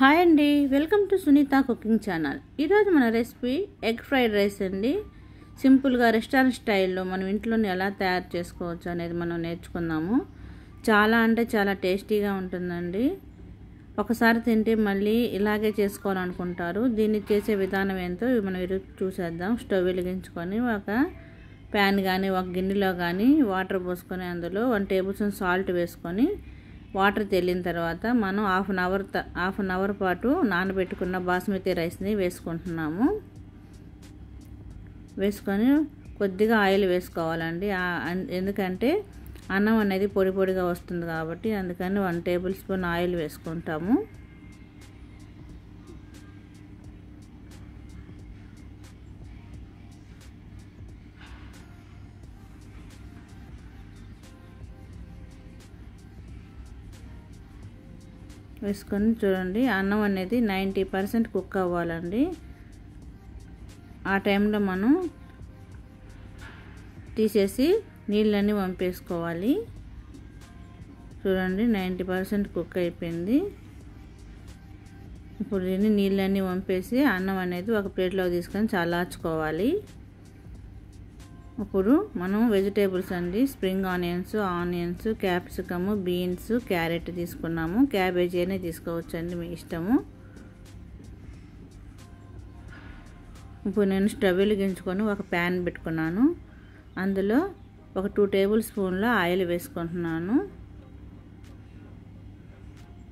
Hi అండి. Welcome to Sunitha cooking channel. ఈరోజు మన రెసిపీ ఎగ్ ఫ్రైడ్ రైస్ అండి. సింపుల్గా రెస్టారెంట్ స్టైల్లో మనం ఇంట్లోనే ఎలా తయారు చేసుకోవచ్చు అనేది మనం నేర్చుకుందాము. చాలా అంటే చాలా టేస్టీగా ఉంటుందండి. ఒకసారి తింటే మళ్ళీ ఇలాగే చేసుకోవాలనుకుంటారు. దీన్ని చేసే విధానం ఏంటో మనం ఈరోజు చూసేద్దాం. స్టవ్ వెలిగించుకొని ఒక ప్యాన్ కానీ ఒక గిన్నెలో కానీ వాటర్ పోసుకొని అందులో వన్ టేబుల్ స్పూన్ సాల్ట్ వేసుకొని వాటర్ తెల్లిన తర్వాత మనం half an hour half an hour పాటు నానబెట్టుకున్న బాస్మతి రైస్ని వేసుకుంటున్నాము. వేసుకొని కొద్దిగా ఆయిల్ వేసుకోవాలండి. ఎందుకంటే అన్నం అనేది పొడి పొడిగా వస్తుంది కాబట్టి అందుకని వన్ టేబుల్ స్పూన్ ఆయిల్ వేసుకుంటాము. వేసుకొని చూడండి అన్నం అనేది నైంటీ పర్సెంట్ కుక్ అవ్వాలండి. ఆ టైంలో మనం తీసేసి నీళ్ళన్నీ పంపేసుకోవాలి చూడండి నైంటీ పర్సెంట్ కుక్ అయిపోయింది. ఇప్పుడు దీన్ని నీళ్ళన్నీ పంపేసి అన్నం అనేది ఒక ప్లేట్లో తీసుకొని చల్లార్చుకోవాలి. ఇప్పుడు మనం వెజిటేబుల్స్ అండి. Spring onions onions capsicum beans carrot తీసుకున్నాము. క్యాబేజీ అనే తీసుకోవచ్చు అండి మీ ఇష్టము. ఇప్పుడు నేను స్టవ్ వెలిగించుకొని ఒక ప్యాన్ పెట్టుకున్నాను. అందులో ఒక టూ టేబుల్ స్పూన్ల ఆయిల్ వేసుకుంటున్నాను.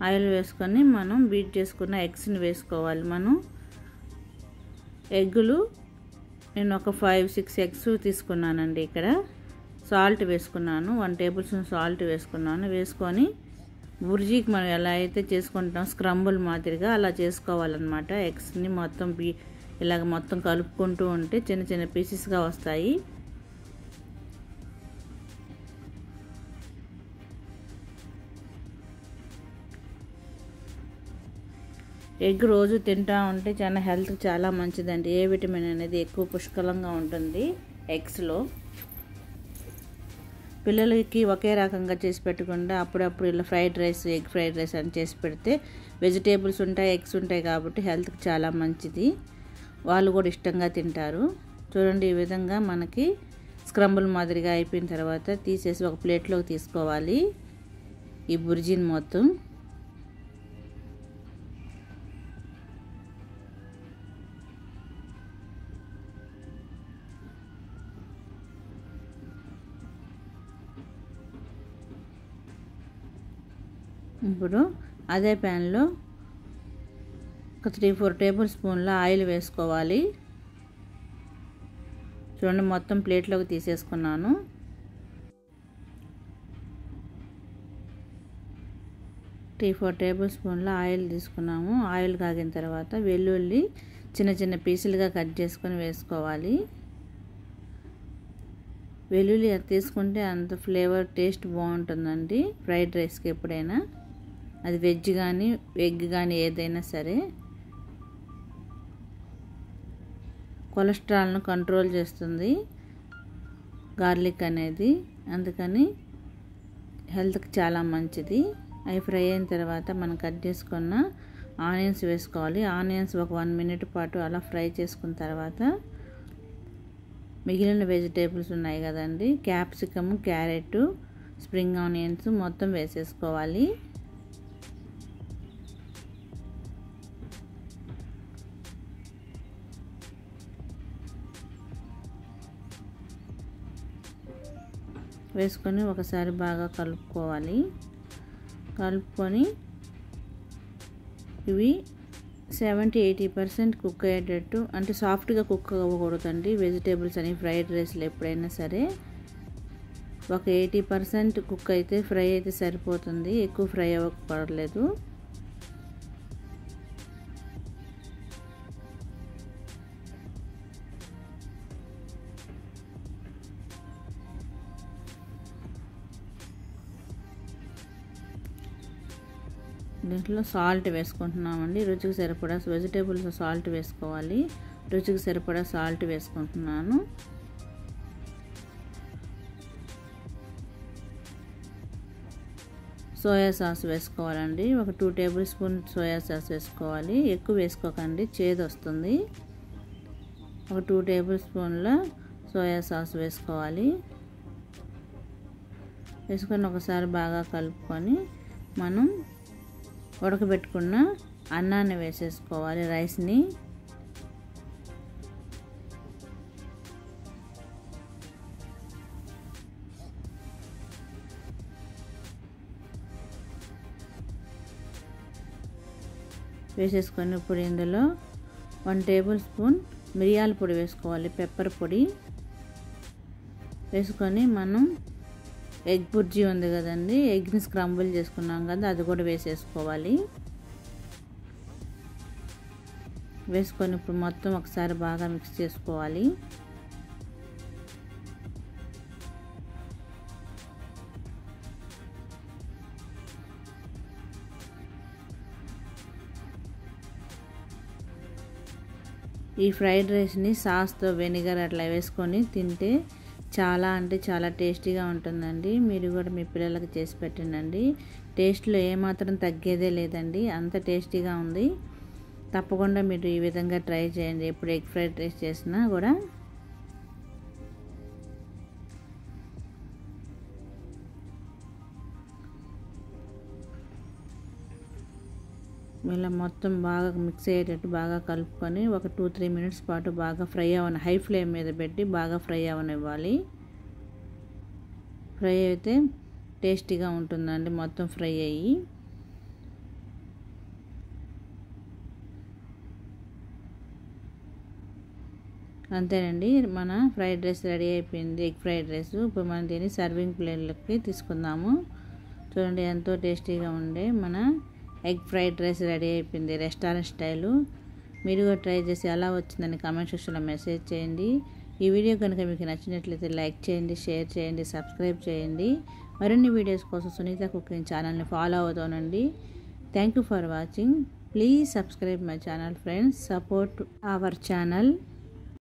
ఆయిల్ వేసుకొని మనం బీట్ చేసుకున్న ఎగ్స్ని వేసుకోవాలి మనం. ఎగ్గులు నేను ఒక ఫైవ్ సిక్స్ ఎగ్స్ తీసుకున్నానండి ఇక్కడ. సాల్ట్ వేసుకున్నాను. వన్ టేబుల్ స్పూన్ సాల్ట్ వేసుకున్నాను. వేసుకొని బుర్జీకి మనం ఎలా అయితే చేసుకుంటాం స్క్రంబుల్ మాదిరిగా అలా చేసుకోవాలన్నమాట. ఎగ్స్ని మొత్తం బీ ఇలాగ మొత్తం కలుపుకుంటూ ఉంటే చిన్న చిన్న పీసెస్గా వస్తాయి. ఎగ్ రోజు తింటా ఉంటే చాలా హెల్త్ చాలా మంచిదండి. ఏ విటమిన్ అనేది ఎక్కువ పుష్కలంగా ఉంటుంది ఎగ్స్లో. పిల్లలకి ఒకే రకంగా చేసి పెట్టకుండా అప్పుడప్పుడు ఇలా fried rice egg fried rice అని చేసి పెడితే వెజిటేబుల్స్ ఉంటాయి ఎగ్స్ ఉంటాయి కాబట్టి హెల్త్కి చాలా మంచిది. వాళ్ళు కూడా ఇష్టంగా తింటారు. చూడండి ఈ విధంగా మనకి స్క్రంబుల్ మాదిరిగా అయిపోయిన తర్వాత తీసేసి ఒక ప్లేట్లోకి తీసుకోవాలి. ఈ బుర్జీని మొత్తం. ఇప్పుడు అదే ప్యాన్లో ఒక త్రీ ఫోర్ టేబుల్ స్పూన్ల ఆయిల్ వేసుకోవాలి. చూడండి మొత్తం ప్లేట్లోకి తీసేసుకున్నాను. త్రీ ఫోర్ టేబుల్ స్పూన్ల ఆయిల్ తీసుకున్నాము. ఆయిల్ కాగిన తర్వాత వెల్లుల్లి చిన్న చిన్న పీసులుగా కట్ చేసుకొని వేసుకోవాలి. వెల్లుల్లి తీసుకుంటే అంత ఫ్లేవర్ టేస్ట్ బాగుంటుందండి ఫ్రైడ్ రైస్కి ఎప్పుడైనా. అది వెజ్ కానీ ఎగ్ కానీ ఏదైనా సరే కొలెస్ట్రాల్ను కంట్రోల్ చేస్తుంది గార్లిక్ అనేది. అందుకని హెల్త్కి చాలా మంచిది. అవి ఫ్రై అయిన తర్వాత మనం కట్ చేసుకున్న ఆనియన్స్ వేసుకోవాలి. ఆనియన్స్ ఒక వన్ మినిట్ పాటు అలా ఫ్రై చేసుకున్న తర్వాత మిగిలిన వెజిటేబుల్స్ ఉన్నాయి కదండి. క్యాప్సికమ్ క్యారెట్ స్ప్రింగ్ ఆనియన్స్ మొత్తం వేసేసుకోవాలి. వేసుకొని ఒకసారి బాగా కలుపుకోవాలి. కలుపుకొని ఇవి సెవెంటీ ఎయిటీ పర్సెంట్ కుక్ అయ్యేటట్టు అంటే సాఫ్ట్గా కుక్ అవ్వకూడదండి. వెజిటేబుల్స్ అని ఫ్రైడ్ రైస్లు ఎప్పుడైనా సరే. ఒక ఎయిటీ పర్సెంట్ కుక్ అయితే ఫ్రై అయితే సరిపోతుంది. ఎక్కువ ఫ్రై అవ్వకూడలేదు దీంట్లో సాల్ట్ వేసుకుంటున్నామండి. రుచికి సరిపడా వెజిటేబుల్స్ సాల్ట్ వేసుకోవాలి. రుచికి సరిపడా సాల్ట్ వేసుకుంటున్నాను. సోయా సాస్ వేసుకోవాలండి. ఒక two tablespoon soya sauce వేసుకోవాలి. ఎక్కువ వేసుకోకండి. చేదు వస్తుంది. ఒక టూ టేబుల్ స్పూన్ల సోయా సాస్ వేసుకోవాలి. వేసుకొని ఒకసారి బాగా కలుపుకొని మనం ఉడకబెట్టుకున్న అన్నాన్ని వేసేసుకోవాలి రైస్ని. వేసేసుకొని ఇప్పుడు ఇందులో వన్ టేబుల్ స్పూన్ మిరియాల పొడి వేసుకోవాలి పెప్పర్ పొడి. వేసుకొని మనం ఎగ్ బుర్జీ ఉంది కదండి. ఎగ్ని స్క్రంబుల్ చేసుకున్నాం కదా అది కూడా వేసేసుకోవాలి. వేసుకొని ఇప్పుడు మొత్తం ఒకసారి బాగా మిక్స్ చేసుకోవాలి. ఈ ఫ్రైడ్ రైస్ని సాస్తో వెనిగర్ అట్లా వేసుకొని తింటే చాలా అంటే చాలా టేస్టీగా ఉంటుందండి. మీరు కూడా మీ పిల్లలకి చేసి పెట్టండి టేస్ట్లో ఏమాత్రం తగ్గేదే లేదండి. అంత టేస్టీగా ఉంది. తప్పకుండా మీరు ఈ విధంగా ట్రై చేయండి. ఎప్పుడు ఎగ్ ఫ్రైడ్ రైస్ చేసినా కూడా. ఇలా మొత్తం బాగా మిక్స్ అయ్యేటట్టు బాగా కలుపుకొని ఒక టూ త్రీ మినిట్స్ పాటు బాగా ఫ్రై అవ్వని హై ఫ్లేమ్ మీద పెట్టి బాగా ఫ్రై అవనివ్వాలి. ఫ్రై అయితే టేస్టీగా ఉంటుందండి మొత్తం ఫ్రై అయ్యి. అంతేనండి మన ఫ్రైడ్ రైస్ రెడీ అయిపోయింది ఎగ్ ఫ్రైడ్ రైస్. ఇప్పుడు మనం దీన్ని సర్వింగ్ ప్లేట్లకి తీసుకుందాము. చూడండి ఎంతో టేస్టీగా ఉండే మన ఎగ్ ఫ్రైడ్ రైస్ రెడీ అయిపోయింది రెస్టారెంట్ స్టైలు. మీరు కూడా ట్రై చేసి ఎలా వచ్చిందని కామెంట్ సెక్షన్లో మెసేజ్ చేయండి. ఈ వీడియో కనుక మీకు నచ్చినట్లయితే లైక్ చేయండి షేర్ చేయండి సబ్స్క్రైబ్ చేయండి. మరిన్ని వీడియోస్ కోసం సునీత కుకింగ్ ఛానల్ని ఫాలో అవుతానండి thank you for watching. Please subscribe my channel friends. Support our channel.